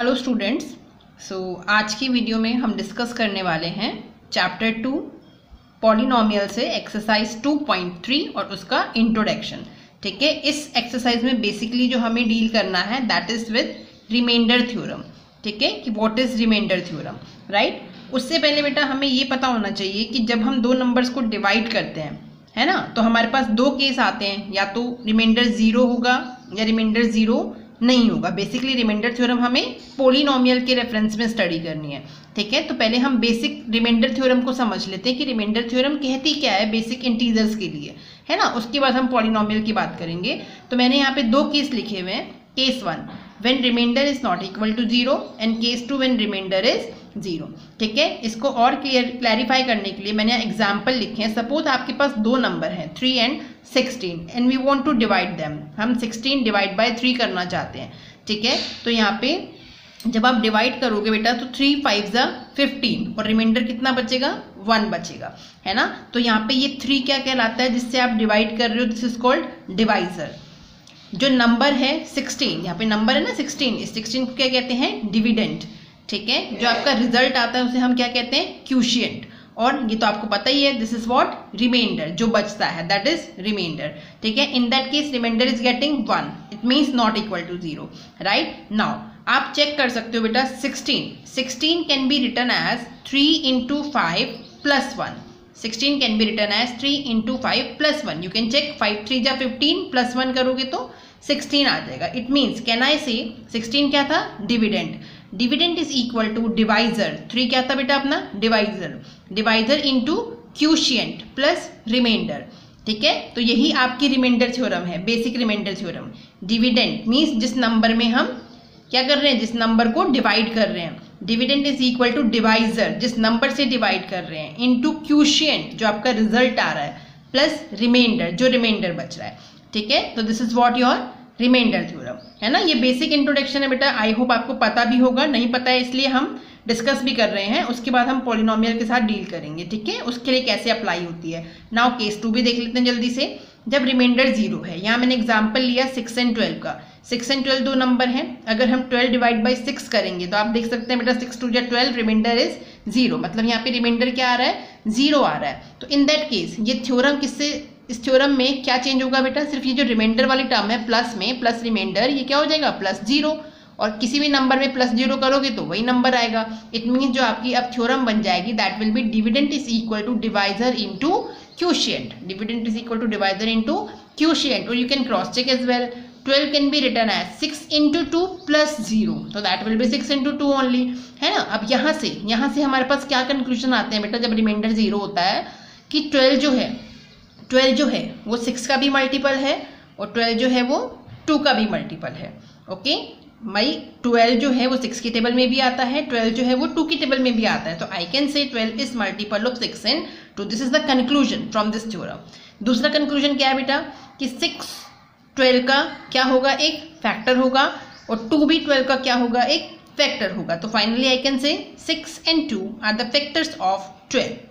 Hello students so आज की video में हम डिस्कस करने वाले हैं चैप्टर टू पॉलिनोमियल से एक्सरसाइज 2.3 और उसका इंट्रोडक्शन ठीक है? इस एक्सरसाइज में बेसिकली जो हमें डील करना है that is with remainder theorem ठीक है? कि what is remainder theorem right उससे पहले बेटा हमें ये पता होना चाहिए कि जब हम दो नंबर्स को डिवाइड करते हैं, है ना? तो हमारे पास दो केस आते हैं, या तो रिमाइंडर ज़ीरो होगा या रिमाइंडर ज़ीरो नहीं होगा। बेसिकली रिमाइंडर थ्योरम हमें पोलिनोमियल के रेफरेंस में स्टडी करनी है। ठीक है? तो पहले हम बेसिक रिमाइंडर थ्योरम को समझ लेते हैं कि रिमाइंडर थ्योरम कहती क्या है बेसिक इंटीजर्स के लिए। है ना? उसके बाद हम पोलिनोमियल की बात करेंगे। तो मैंने यहाँ पे दो केस लिखे हुए हैं। Case one when remainder is not equal to zero and case two when remainder is zero. ठीक है? इसको और क्लियर क्लैरिफाई करने के लिए मैंने एग्ज़ाम्पल लिखे हैं। सपोज़ आपके पास दो नंबर हैं three and sixteen and we want to divide them हम सिक्सटीन डिवाइड बाय थ्री करना चाहते हैं। ठीक है? तो यहाँ पे जब आप डिवाइड करोगे बेटा तो थ्री फाइव ज़ा फिफ्टीन और रिमाइंडर कितना बचेगा? वन बचेगा। है ना? तो यहाँ पे ये थ्री क्या कहलाता है, जिससे आप डिवाइड कर रहे हो? दिस इज़ कॉल्ड डिवाइजर जो नंबर है सिक्सटीन यहाँ पे नंबर है ना सिक्सटीन इस सिक्सटीन को क्या कहते हैं? डिविडेंट ठीक है? जो आपका रिज़ल्ट आता है, उसे हम क्या कहते हैं? क्यूशियंट और ये तो आपको पता ही है दिस इज़ वॉट रिमाइंडर जो बचता है दैट इज़ रिमाइंडर ठीक है? In that case remainder is getting one it means not equal to zero right now आप चेक कर सकते हो बेटा sixteen sixteen can be written as three into five plus one sixteen can be written as three into five plus one you can check five three जा fifteen plus one करोगे तो sixteen आ जाएगा. It means can I से sixteen क्या था? Dividend dividend is equal to divisor three क्या था बेटा अपना? Divisor divisor into quotient plus remainder ठीक है? तो यही आपकी रिमाइंडर थ्योरम है basic remainder theorem dividend means जिस नंबर में हम क्या कर रहे हैं? जिस नंबर को डिवाइड कर रहे हैं. Dividend is equal to divisor जिस नंबर से डिवाइड कर रहे हैं. इनटू क्यूशियंट जो आपका रिज़ल्ट आ रहा है प्लस रिमाइंडर जो रिमाइंडर बच रहा है. ठीक है? तो this is what your remainder theorem है ना? ये बेसिक इंट्रोडक्शन है बेटा। आई होप आपको पता भी होगा। नहीं पता है इसलिए हम डिस्कस भी कर रहे हैं। उसके बाद हम पोलिनोमियल के साथ डील करेंगे, ठीक है? उसके लिए कैसे अप्लाई होती है? नाउ केस टू भी देख लेते हैं जल्दी से। जब रिमाइंडर ज़ीरो है, यहाँ मैंने एग्ज़ाम्पल लिया सिक्स एंड ट्वेल्व का। सिक्स एंड ट्वेल्व दो नंबर हैं। अगर हम ट्वेल्व डिवाइड बाई सिक्स करेंगे तो आप देख सकते हैं बेटा सिक्स टू या ट्वेल्व रिमाइंडर इज़ ज़ीरो मतलब यहाँ पे रिमाइंडर क्या आ रहा है? ज़ीरो आ रहा है। तो इन दैट केस ये थ्योरम किससे इस थ्योरम में क्या चेंज होगा बेटा? सिर्फ़ ये जो रिमाइंडर वाली टर्म है प्लस में प्लस रिमाइंडर ये क्या हो जाएगा? प्लस ज़ीरो और किसी भी नंबर में प्लस ज़ीरो करोगे तो वही नंबर आएगा. इट मीन जो आपकी अब थ्योरम बन जाएगी that will be dividend is equal to divisor into quotient dividend is equal to divisor into quotient और you can cross check as well 12 can be written as six into two plus zero तो that will be six into two only है ना? अब यहाँ से यहाँ से हमारे पास क्या कंक्लूजन आते हैं बेटा? जब रिमाइंडर ज़ीरो होता है कि ट्वेल्व जो है ट्वेल्व जो है, वो सिक्स का भी मल्टीपल है और ट्वेल्व जो है, वो टू का भी मल्टीपल है। ओके मई ट्वेल्व जो है, वो सिक्स की टेबल में भी आता है, ट्वेल्व जो है, वो टू की टेबल में भी आता है। तो I can say twelve is multiple of six and two this is the conclusion from this theorem दूसरा कंक्लूजन क्या है बेटा? कि सिक्स ट्वेल्व का क्या होगा? एक फैक्टर होगा और टू भी ट्वेल्व का क्या होगा? एक फैक्टर होगा। तो finally I can say six and two are the factors of twelve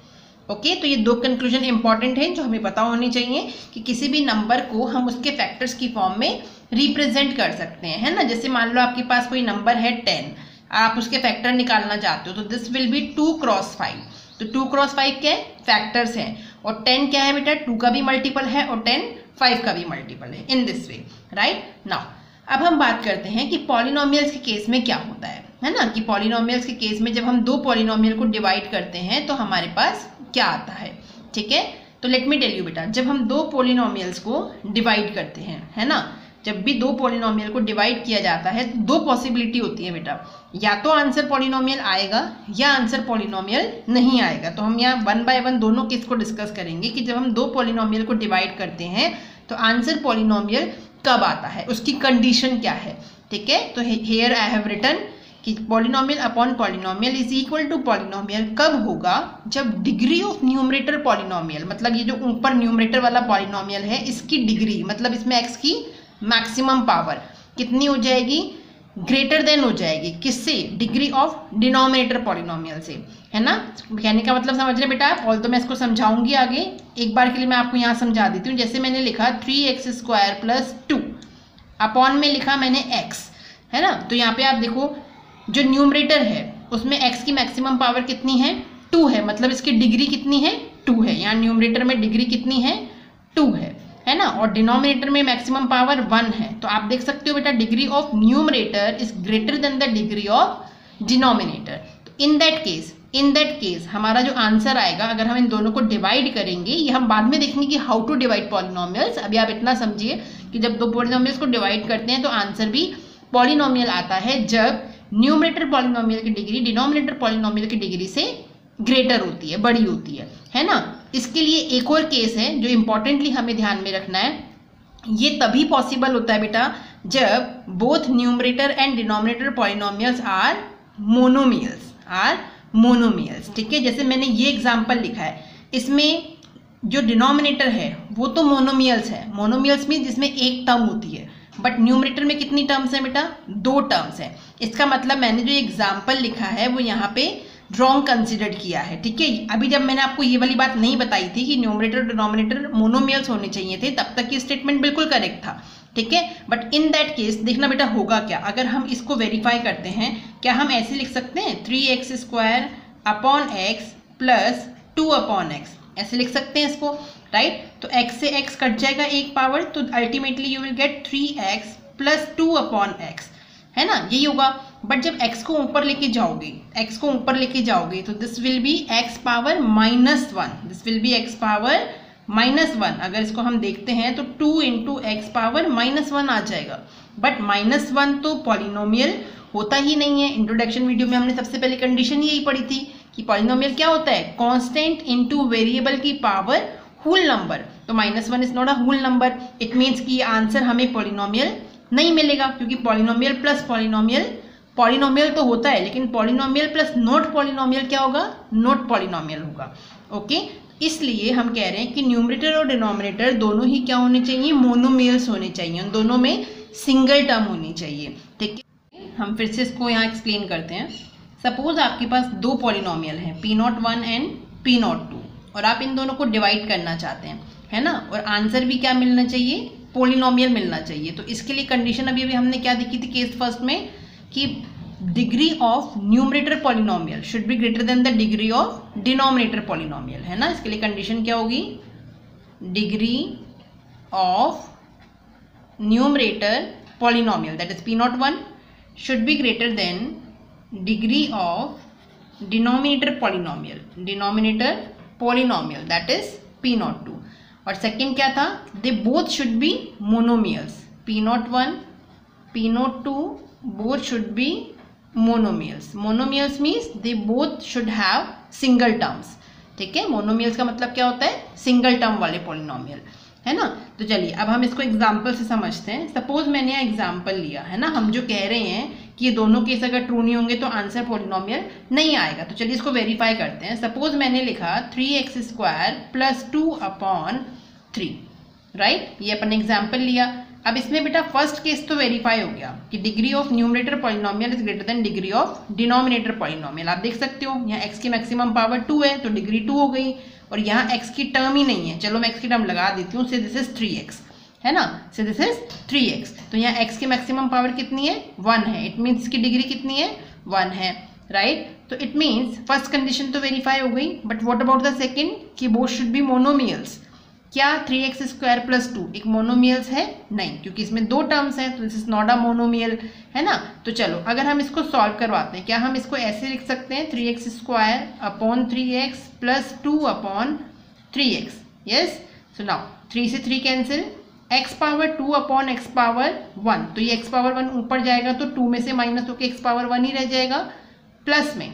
okay तो ये दो कंक्लूजन इंपॉर्टेंट हैं जो हमें पता होनी चाहिए कि किसी भी नंबर को हम उसके फैक्टर्स की फॉर्म में रिप्रेजेंट कर सकते हैं, है ना? जैसे मान लो आपके पास कोई नंबर है टेन आप उसके फैक्टर निकालना चाहते हो तो this will be two cross five तो टू क्रॉस फाइव क्या है? फैक्टर्स हैं. और टेन क्या है बेटा? टू का भी मल्टीपल है और टेन फाइव का भी मल्टीपल है in this way right now अब हम बात करते हैं कि पॉलिनोमियल्स के केस में क्या होता है. है ना, कि पॉलिनोमियल्स के केस में जब हम दो पॉलिनोमियल को डिवाइड करते हैं तो हमारे पास क्या आता है? ठीक है? तो लेट मी टेल यू बेटा, जब हम दो पोलिनोमियल्स को डिवाइड करते हैं, है ना? जब भी दो पोलिनोमियल को डिवाइड किया जाता है तो दो पॉसिबिलिटी होती है बेटा। या तो आंसर पोलिनोमियल आएगा, या आंसर पोलिनोमियल नहीं आएगा। तो हम यहाँ वन बाय वन दोनों केस को डिस्कस करेंगे कि जब हम दो पोलिनोमियल को डिवाइड करते हैं तो आंसर पोलिनोमियल कब आता है? उसकी कंडीशन क्या है? ठीक है? तो हेयर आई हैव रिटर्न कि polynomial upon polynomial is equal to polynomial कब होगा? जब डिग्री ऑफ़ न्यूमरेटर पॉलिनोमियल मतलब ये जो ऊपर न्यूमरेटर वाला पॉलिनोमियल है, इसकी डिग्री मतलब इसमें एक्स की मैक्सिमम पावर कितनी हो जाएगी? ग्रेटर देन हो जाएगी। किससे? डिग्री ऑफ़ डिनोमिनेटर पॉलिनोमियल से। है ना? कहने का मतलब समझ रहे बेटा और तो मैं इसको समझाऊँगी आगे। एक बार के लिए मैं आपको यहाँ समझा देती हूँ। जैसे मैंने लिखा three x square plus two upon में लिखा मैंने एक्स है ना? तो यहाँ पे आप देखो जो न्यूमरेटर है, उसमें x की मैक्सिमम पावर कितनी है? टू है। मतलब इसकी डिग्री कितनी है? टू है। यहाँ न्यूमरेटर में डिग्री कितनी है? टू है। है ना? और डिनोमिनेटर में मैक्सिमम पावर वन है। तो आप देख सकते हो बेटा degree of numerator is greater than the degree of denominator तो in that case in that case हमारा जो आंसर आएगा, अगर हम इन दोनों को डिवाइड करेंगे, ये हम बाद में देखेंगे कि हाउ टू डिवाइड पॉलिनोमियल्स अभी आप इतना समझिए कि जब दो पॉलिनोमियल्स को डिवाइड करते हैं तो आंसर भी पॉलिनोमियल आता है जब न्यूमरेटर पॉलिनोमियल की डिग्री डिनोमिनेटर पॉलिनोमियल की डिग्री से ग्रेटर होती है, बड़ी होती है है ना? इसके लिए एक और केस है जो इंपॉर्टेंटली हमें ध्यान में रखना है। ये तभी पॉसिबल होता है बेटा, जब both numerator and denominator polynomials are monomials are monomials ठीक है? जैसे मैंने ये एग्ज़ाम्पल लिखा है। इसमें जो डिनोमिनेटर है, वो तो मोनोमियल्स है। मोनोमियल्स में जिसमें एक टर्म होती है। बट न्यूमरेटर में कितनी टर्म्स है बेटा? दो टर्म्स है। इसका मतलब मैंने जो एग्ज़ाम्पल लिखा है, वो यहाँ पे रॉन्ग कंसिडर्ड किया है, ठीक है? अभी जब मैंने आपको ये वाली बात नहीं बताई थी कि न्यूमरेटर डिनोमिनेटर मोनोमियल्स होने चाहिए थे, तब तक ये स्टेटमेंट बिल्कुल करेक्ट था, ठीक है? बट इन दैट केस देखना बेटा होगा क्या? अगर हम इसको वेरीफाई करते हैं, क्या हम ऐसे लिख सकते हैं? Three x square upon x plus two upon x ऐसे लिख सकते हैं इसको राइट तो x से x कट जाएगा एक पावर तो ultimately you will get three x plus two upon x है ना? यही होगा। बट जब x को ऊपर लेके जाओगे, x को ऊपर लेके जाओगे तो this will be x power minus one this will be x power minus one अगर इसको हम देखते हैं तो two into x power minus one आ जाएगा। बट माइनस वन तो पॉलिनोमियल होता ही नहीं है। इंट्रोडक्शन वीडियो में हमने सबसे पहले कंडीशन यही पढ़ी थी कि पॉलिनोमियल क्या होता है? कांस्टेंट इनटू वेरिएबल की पावर होल नंबर तो minus one is not a whole number it means कि आंसर हमें पॉलिनोमियल नहीं मिलेगा, क्योंकि पॉलिनोमियल प्लस पॉलिनोमियल पॉलिनोमियल तो होता है, लेकिन पॉलिनोमियल प्लस नोट पॉलिनोमियल क्या होगा? नोट पॉलिनोमियल होगा। ओके इसलिए हम कह रहे हैं कि न्यूमरेटर और डिनोमिनेटर दोनों ही क्या होने चाहिए? मोनोमियल्स होने चाहिए। उन दोनों में सिंगल टर्म होनी चाहिए। ठीक है? हम फिर से इसको यहाँ एक्सप्लेन करते हैं। सपोज़ आपके पास दो पॉलिनोमियल हैं P naught one and P naught two और आप इन दोनों को डिवाइड करना चाहते हैं, है ना? और आंसर भी क्या मिलना चाहिए? पोलिनोमियल मिलना चाहिए। तो इसके लिए कंडीशन अभी अभी हमने क्या देखी थी केस फ़र्स्ट में? कि degree of numerator polynomial should be greater than the degree of denominator polynomial है ना? इसके लिए कंडीशन क्या होगी? Degree of numerator polynomial that is P naught one should be greater than degree of denominator polynomial denominator polynomial that is P naught two. और second क्या था? They both should be monomials P naught one P naught two both should be monomials monomials means they both should have single terms ठीक है? Monomials का मतलब क्या होता है? सिंगल टर्म वाले पोलिनोमियल है ना? तो चलिए, अब हम इसको एग्ज़ाम्पल से समझते हैं। सपोज़ मैंने यहाँ एग्ज़ाम्पल लिया, है ना? हम जो कह रहे हैं कि ये दोनों केस अगर ट्रू नहीं होंगे तो आंसर पोलिनोमियल नहीं आएगा। तो चलिए इसको वेरीफाई करते हैं। सपोज़ मैंने लिखा three x square plus two upon three right ये अपन एग्ज़ाम्पल लिया। अब इसमें बेटा फ़र्स्ट केस तो वेरीफाई हो गया कि degree of numerator polynomial is greater than degree of denominator polynomial आप देख सकते हो, यहाँ एक्स की मैक्सिमम पावर टू है तो डिग्री टू हो गई, और यहाँ एक्स की टर्म ही नहीं है। चलो मैं एक्स की टर्म लगा देती हूँ से दिस इज़ थ्री एक्स है ना? से दिस इज़ थ्री एक्स तो यहाँ एक्स की मैक्सिमम पावर कितनी है? वन है। इट मीन्स की डिग्री कितनी है? वन है राइट? तो इट मीन्स फ़र्स्ट कंडीशन तो वेरीफाई हो गई but what about the second कि बोथ शुड बी मोनोमियल्स क्या three x square plus two? एक मोनोमियल्स है? नहीं, क्योंकि इसमें दो टर्म्स हैं तो this is not a monomial है ना? तो चलो, अगर हम इसको सॉल्व करवाते हैं, क्या हम इसको ऐसे लिख सकते हैं? Three x square upon three x plus two upon three x. Yes so now three से three cancel x power two upon x power one तो ये एक्स पावर वन ऊपर जाएगा तो टू में से माइनस होकर एक्स पावर वन ही रह जाएगा प्लस में।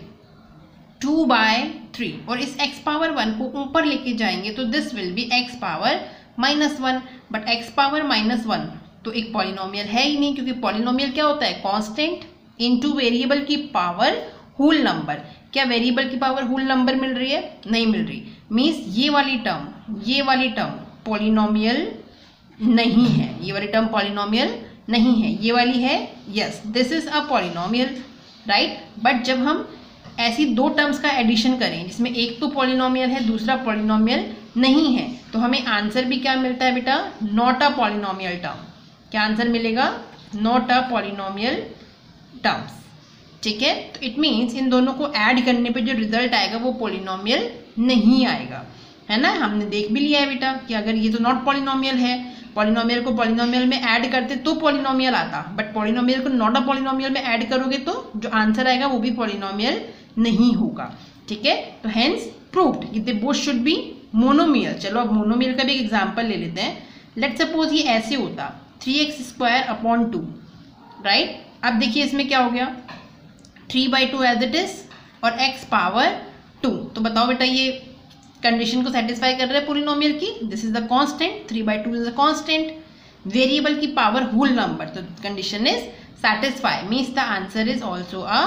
टू बाय थ्री और इस एक्स पावर वन को ऊपर लेके जाएँगे तो this will be x power minus one but x power minus one तो एक पॉलिनोमियल है ही नहीं, क्योंकि पॉलिनोमियल क्या होता है? कांस्टेंट इनटू वेरिएबल की पावर होल नंबर क्या वेरिएबल की पावर होल नंबर मिल रही है? नहीं मिल रही. मीन्स ये वाली टर्म ये वाली टर्म पॉलिनोमियल नहीं है. ये वाली टर्म पॉलिनोमियल नहीं है. ये वाली है yes this is a polynomial right but जब हम ऐसी दो टर्म्स का एडिशन करें, जिसमें एक तो पॉलिनोमियल है, दूसरा पॉलिनोमियल नहीं है। तो हमें आंसर भी क्या मिलता है बेटा? नॉट अ पॉलिनोमियल टर्म क्या आंसर मिलेगा? नॉट अ पॉलिनोमियल टर्म्स ठीक है? तो इट मीन्स इन दोनों को ऐड करने पे जो रिज़ल्ट आएगा, वो पॉलिनोमियल नहीं आएगा। है ना? हमने देख भी लिया है बेटा कि अगर ये तो नॉट पॉलिनोमियल है पॉलिनोमियल को पॉलिनोमियल में ऐड करते तो पॉलिनोमियल आता बट पॉलिनोमियल को नॉट अ पॉलिनोमियल में ऐड करोगे तो जो आंसर आएगा वो भी पॉलिनोमियल नहीं होगा। ठीक है? तो hence proved they both should be monomial चलो अब मोनोमियल का भी एक एग्ज़ाम्पल ले लेते हैं। लेट सपोज़ ये ऐसे होता। Three x square upon two right अब देखिए इसमें क्या हो गया? Three by two as it is और एक्स पावर टू तो बताओ बेटा ये कंडीशन को सेटिस्फाई कर रहे हैं पोलिनोमियल की? This is the constant three by two is the constant variable की पावर होल नंबर तो condition is satisfy means the answer is also a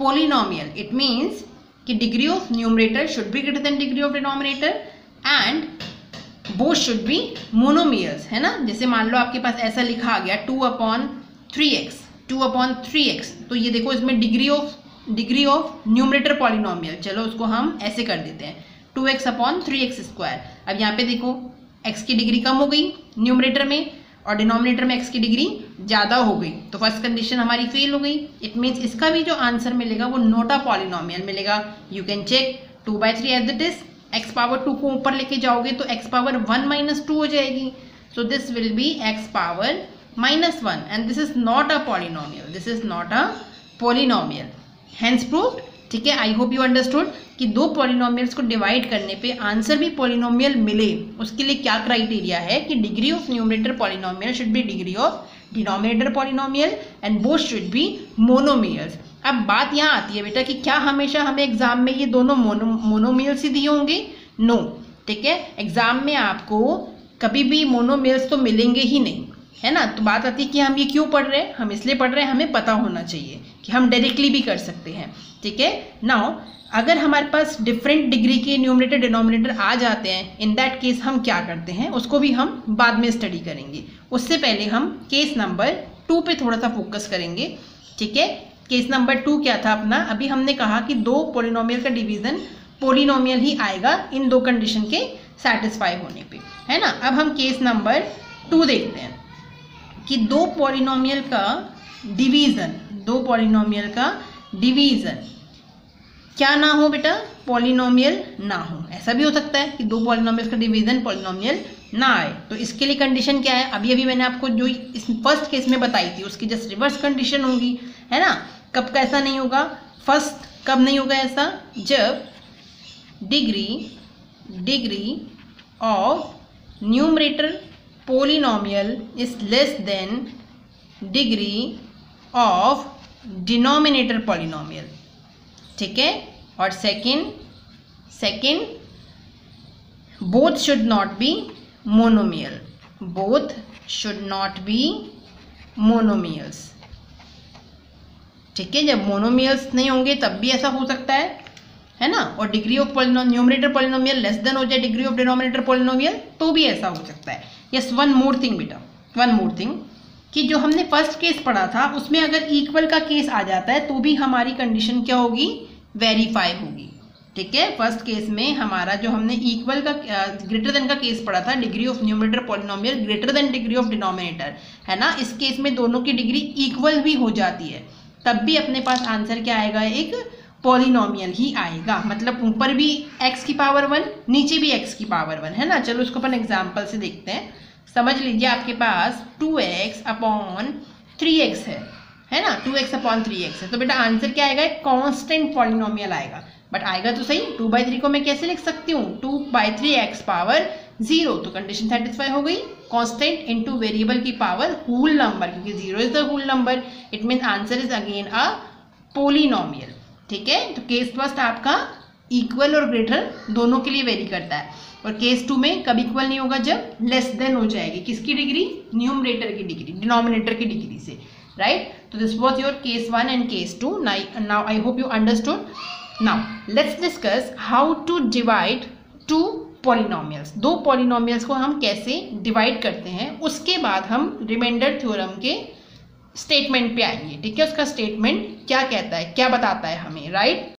polynomial. It means कि degree of numerator should be greater than degree of denominator and both should be monomials है ना? जैसे मान लो आपके पास ऐसा लिखा आ गया two upon three x two upon three x तो ये देखो इसमें degree of degree of numerator polynomial चलो उसको हम ऐसे कर देते हैं. Two x upon three x square अब यहाँ पे देखो एक्स की डिग्री कम हो गई न्यूमरेटर में और डिनोमिनेटर में एक्स की डिग्री ज़्यादा हो गई तो फ़र्स्ट कंडीशन हमारी फेल हो गई। इट मीन्स इसका भी जो आंसर मिलेगा वो नोटा पॉलिनोमियल मिलेगा। You can check two by three at that is x power two को ऊपर लेके जाओगे तो x power one minus two हो जाएगी। So this will be x power minus one and this is not a polynomial this is not a polynomial hence proved ठीक है? आई hope you understood कि दो पॉलिनोमियल्स को डिवाइड करने पे answer भी पॉलिनोमियल मिले। उसके लिए क्या क्राइटेरिया है कि degree of numerator polynomial should be degree of denominator polynomial and both should be monomials अब बात यहाँ आती है बेटा कि क्या हमेशा हमें एग्ज़ाम में ये दोनों मोनो मोनोमियल्स ही दिए होंगे? नो ठीक है? एग्ज़ाम में आपको कभी भी मोनोमियल्स तो मिलेंगे ही नहीं। है ना? तो बात आती है कि हम ये क्यों पढ़ रहे हैं? हम इसलिए पढ़ रहे हैं, हमें पता होना चाहिए कि हम डायरेक्टली भी कर सकते हैं। ठीक है? नाउ अगर हमारे पास डिफरेंट डिग्री के न्यूमरेटर डिनोमिनेटर आ जाते हैं इन दैट केस हम क्या करते हैं? उसको भी हम बाद में स्टडी करेंगे। उससे पहले हम केस नंबर टू पे थोड़ा सा फोकस करेंगे। ठीक है? केस नंबर टू क्या था अपना? अभी हमने कहा कि दो पोलिनोमियल का डिवीज़न पोलिनोमियल ही आएगा इन दो कंडीशन के सेटिस्फाई होने पे। है ना? अब हम केस नंबर टू देखते हैं। कि दो पॉलिनोमियल का डिवीज़न दो पॉलिनोमियल का डिवीज़न क्या ना हो बेटा? पॉलिनोमियल ना हो। ऐसा भी हो सकता है कि दो पॉलिनोमियल का डिवीज़न पॉलिनोमियल ना आए। तो इसके लिए कंडीशन क्या है? अभी अभी मैंने आपको जो इस फ़र्स्ट केस में बताई थी, उसकी जस्ट रिवर्स कंडीशन होगी, है ना? कब का ऐसा नहीं होगा? फ़र्स्ट कब नहीं होगा ऐसा? जब degree degree of numerator polynomial is less than degree of denominator polynomial ठीक है? और second second both should not be monomial both should not be monomials ठीक है? जब मोनोमियल्स नहीं होंगे, तब भी ऐसा हो सकता है। है ना? और degree of numerator polynomial less than हो जाए डिग्री ऑफ़ डिनोमिनेटर पोलिनोमियल तो भी ऐसा हो सकता है। यस वन मोर थिंग बेटा वन मोर थिंग कि जो हमने फ़र्स्ट केस पढ़ा था, उसमें अगर इक्वल का केस आ जाता है तो भी हमारी कंडीशन क्या होगी? वेरीफाई होगी। ठीक है? फ़र्स्ट केस में हमारा जो हमने इक्वल का ग्रेटर देन का केस पढ़ा था degree of numerator polynomial greater than degree of denominator है ना? इस केस में दोनों की डिग्री इक्वल भी हो जाती है। तब भी अपने पास आंसर क्या आएगा? एक पॉलिनोमियल ही आएगा। मतलब ऊपर भी एक्स की पावर वन नीचे भी एक्स की पावर वन है ना? चलो उसको अपन एग्ज़ाम्पल से देखते हैं। समझ लीजिए आपके पास two x upon three x है है ना? Two x upon three x है। तो बेटा आंसर क्या आएगा? एक कॉन्स्टेंट पॉलिनोमियल आएगा। बट आएगा तो सही टू बाई थ्री को मैं कैसे लिख सकती हूँ? Two by three x power zero तो कंडीशन सेटिस्फाई हो गई। कॉन्स्टेंट इनटू वेरिएबल की पावर होल नंबर क्योंकि zero is the whole number it mean answer is again a polynomial ठीक है? तो केस फ़र्स्ट आपका इक्वल और ग्रेटर दोनों के लिए वेरी करता है। और केस टू में कब इक्वल नहीं होगा? जब लेस देन हो जाएगी। किसकी डिग्री न्यूमरेटर की डिग्री डिनोमिनेटर की डिग्री से राइट तो this was your case 1 and case 2 now, I hope you understood now let's discuss how to divide two polynomials. दो polynomials को हम कैसे डिवाइड करते हैं उसके बाद हम रिमाइंडर थ्योरम के स्टेटमेंट पे आएँगे। ठीक है? उसका स्टेटमेंट क्या कहता है? क्या बताता है हमें राइट